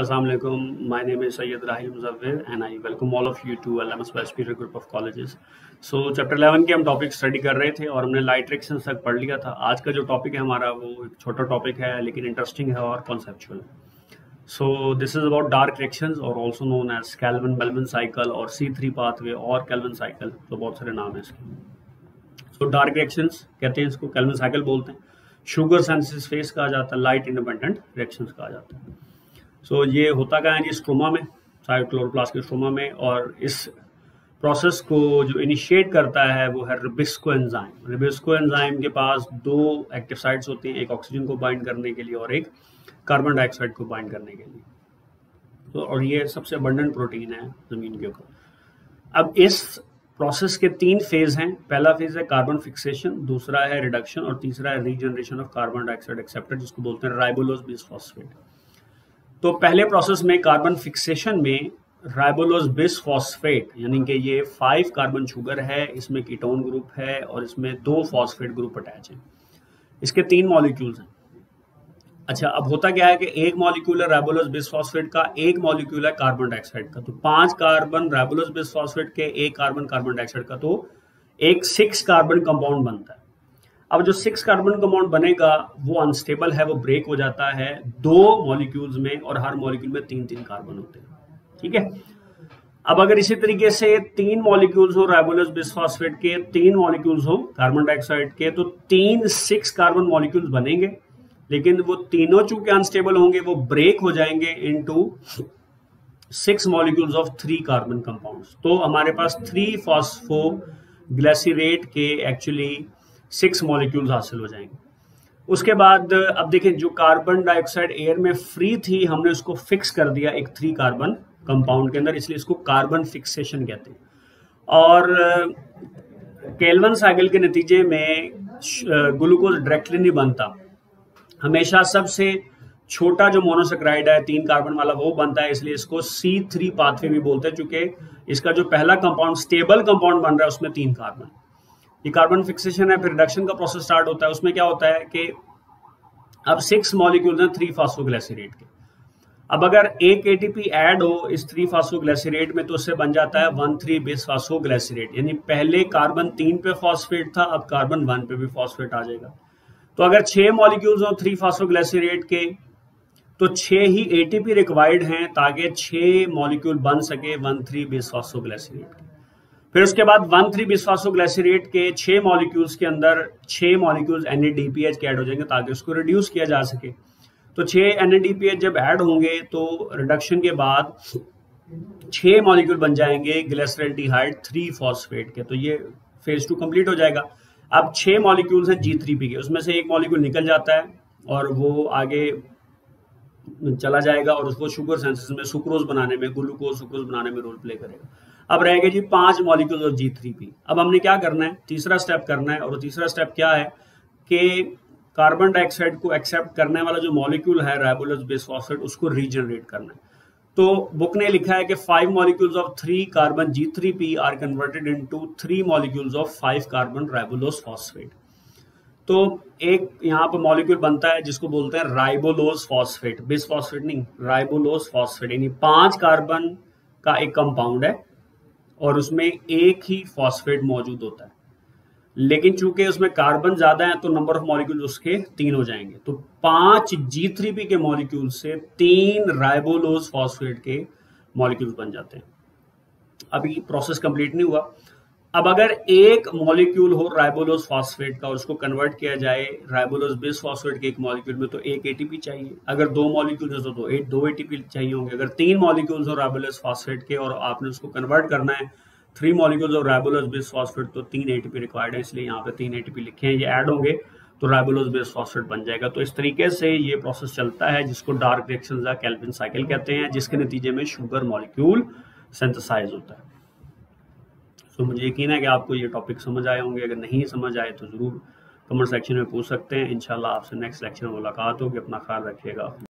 Assalamualaikum. My name is Sayyid Rahil Muzawwir and I welcome all of you to LMS West Superior Group of Colleges. So chapter 11 के हम topic study कर रहे थे और हमने light reaction तक पढ़ लिया था। आज का जो टॉपिक है हमारा वो एक छोटा टॉपिक है, लेकिन इंटरेस्टिंग है और conceptual so this is about dark reactions और also known as Calvin Benson cycle और सी थ्री पाथवे और कैल्विन साइकिल तो बहुत सारे नाम है इसके। सो डार्क रिएक्शंस कहते हैं इसको कैल्विन साइकिल बोलते हैं। शुगर सेंसिस फेस कहा जाता है लाइट इंडिपेंडेंट रिएक्शंस कहा जाता है। सो ये होता क्या है जी स्ट्रोमा में साइक्लोरोप्लास्ट के स्ट्रोमा में, और इस प्रोसेस को जो इनिशिएट करता है, वो है रिबिस्को एंजाइम रिबिस्को एंजाइम के पास दो एक्टिव साइट्स होती हैं, एक ऑक्सीजन को बाइंड करने के लिए और एक कार्बन डाइऑक्साइड को बाइंड करने के लिए। तो और ये सबसे अबंडेंट प्रोटीन है ज़मीन के ऊपर। अब इस प्रोसेस के तीन फ़ेज़ हैं। पहला फ़ेज़ है कार्बन फिक्सेशन दूसरा है रिडक्शन और तीसरा है regeneration of carbon dioxide acceptor जिसको बोलते हैं राइबोलोज बिस फॉस्फेट तो पहले प्रोसेस में कार्बन फिक्सेशन में राइबोलोज बिस फॉस्फेट यानी कि ये फाइव कार्बन शुगर है, इसमें कीटोन ग्रुप है और इसमें दो फॉस्फेट ग्रुप अटैच है। इसके तीन मॉलिक्यूल्स हैं। अच्छा अब होता क्या है कि एक मॉलिक्यूल है राइबोलोज बिस फॉस्फेट का, एक मॉलिक्यूल है कार्बन डाइऑक्साइड का। तो पाँच कार्बन राइबोलोज बिस फॉस्फेट के, एक कार्बन कार्बन डाइऑक्साइड का तो एक सिक्स कार्बन कंपाउंड बनता है। अब जो सिक्स कार्बन कंपाउंड बनेगा, वो अनस्टेबल है, वो ब्रेक हो जाता है दो मॉलिक्यूल्स में और हर मॉलिक्यूल में तीन तीन कार्बन होते हैं। ठीक है? अब अगर इसी तरीके से तीन मॉलिक्यूल्स हो राइबोलस बिस्फॉस्फेट के, तीन मॉलिक्यूल्स हो कार्बन डाइऑक्साइड के तो तीन सिक्स कार्बन मॉलिक्यूल्स बनेंगे। लेकिन वो तीनों चूँकि अनस्टेबल होंगे, वो ब्रेक हो जाएँगे into six molecules of three carbon compounds तो हमारे पास थ्री फॉस्फो ग्लेसिरेट के एक्चुअली सिक्स मॉलिक्यूल्स हासिल हो जाएँगे। उसके बाद, अब देखें जो कार्बन डाइऑक्साइड एयर में फ्री थी, हमने उसको फिक्स कर दिया एक थ्री कार्बन कंपाउंड के अंदर, इसलिए इसको कार्बन फिक्सेशन कहते हैं। और केल्वन साइकिल के नतीजे में ग्लूकोज डायरेक्टली नहीं बनता। हमेशा सबसे छोटा जो मोनोसेक्राइड है, तीन कार्बन वाला, वो बनता है, इसलिए इसको सी थ्री पाथवे भी बोलते हैं, चूँकि इसका जो पहला कंपाउंड स्टेबल कंपाउंड बन रहा है, उसमें तीन कार्बन ये कार्बन फिक्सेशन है, फिर रिडक्शन का प्रोसेस स्टार्ट होता है, उसमें क्या होता है कि अब सिक्स मॉलिक्यूल्स हैं थ्री फास्फोग्लाइसरेट के। अब अगर एक एटीपी ऐड हो इस थ्री फास्फोग्लाइसरेट में तो उससे बन जाता है वन थ्री बेस फास्फोग्लाइसरेट यानी पहले कार्बन तीन पे फॉस्फेट था, अब कार्बन वन पे भी फॉस्फेट आ जाएगा। तो अगर छह मॉलिक्यूल्स हो थ्री फास्फोग्लाइसरेट के तो छह ही एटीपी रिक्वायर्ड हैं ताकि छह मॉलिक्यूल बन सके वन थ्री बेस फास्फोग्लाइसरेट के। फिर उसके बाद वन थ्री बिस्फासोग्लाइसरेट के छह मॉलिक्यूल्स के अंदर छह मॉलिक्यूल्स एन के ऐड हो जाएँगे ताकि उसको रिड्यूस किया जा सके। तो छह एन जब ऐड होंगे तो रिडक्शन के बाद छह मॉलिक्यूल बन जाएँगे ग्लेसरेल्डिहाइड थ्री फॉस्फेट के। तो ये फ़ेज़ टू कंप्लीट हो जाएगा। अब छह मॉलिक्यूल्स हैं जी थ्री पी के, उसमें से एक मॉलिक्यूल निकल जाता है और वो आगे चला जाएगा और उसको शुगर सेंसिस में सुक्रोज बनाने में ग्लूकोज सुक्रोज बनाने में रोल प्ले करेगा। अब रहेगा जी पाँच मॉलिक्यूल और जी थ्री पी अब हमने क्या करना है? तीसरा स्टेप करना है और तीसरा स्टेप क्या है? कि कार्बन डाइऑक्साइड को एक्सेप्ट करने वाला जो मॉलिक्यूल है राइबोलस बेस फॉस्फेट उसको रीजनरेट करना है। तो बुक ने लिखा है कि five molecules of three carbon G three P are converted into three molecules of five carbon ribulose phosphate तो एक यहाँ पर मॉलिक्यूल बनता है जिसको बोलते हैं राइबोलोस फॉस्फेट बिस फॉस्फेट नहीं राइबोलोस फॉस्फेट यानी पाँच कार्बन का एक कंपाउंड है और उसमें एक ही फॉस्फेट मौजूद होता है। लेकिन चूँकि उसमें कार्बन ज़्यादा है तो नंबर ऑफ़ मॉलिक्यूल उसके तीन हो जाएँगे। तो पाँच जी थ्री पी के मॉलिक्यूल से तीन राइबोलोज फॉस्फेट के मॉलिक्यूल बन जाते हैं। अभी प्रोसेस कंप्लीट नहीं हुआ। अब अगर एक मॉलिक्यूल हो राइबोलोज फॉस्फेट का और उसको कन्वर्ट किया जाए राइबोलोज बेस फॉस्फेट के एक मॉलिक्यूल में तो एक एटीपी चाहिए। अगर दो मॉलिक्यूल हो तो एक, दो एटीपी चाहिए होंगे। अगर तीन मॉलिक्यूल्स हो राइबोलोज फॉस्फेट के और आपने उसको कन्वर्ट करना है थ्री मॉलिक्यूल्स और राइबोलोज बेस फॉस्फेट तो तीन एटीपी रिक्वायर्ड है, इसलिए यहाँ पे तीन एटीपी लिखे हैं, ये ऐड होंगे तो राइबोलोज बेस फॉस्फेट बन जाएगा। तो इस तरीके से ये प्रोसेस चलता है, जिसको डार्क रिएक्शन या कैल्विन साइकिल कहते हैं, जिसके नतीजे में शुगर मॉलिक्यूल सेंथेसाइज होता है। सो मुझे यकीन है कि आपको ये टॉपिक समझ आए होंगे। अगर नहीं समझ आए तो ज़रूर कमेंट सेक्शन में पूछ सकते हैं। इंशाल्लाह आपसे नेक्स्ट लेक्चर में मुलाकात होगी। अपना ख्याल रखिएगा।